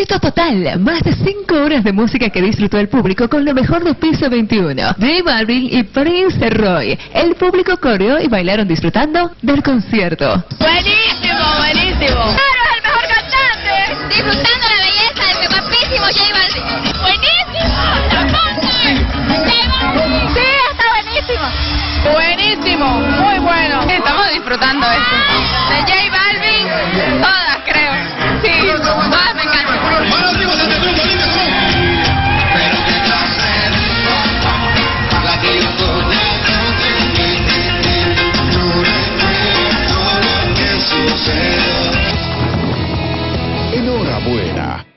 Éxito total, más de 5 horas de música que disfrutó el público con lo mejor de Piso 21, Dave Marvin y Prince Roy. El público corrió y bailaron disfrutando del concierto. Buenísimo, buenísimo. Claro, es el mejor cantante. Disfrutando la belleza de mi guapísimo J Balvin. Buenísimo, J Sí, está buenísimo. Buenísimo, muy bueno. Estamos disfrutando esto. De J Enhorabuena.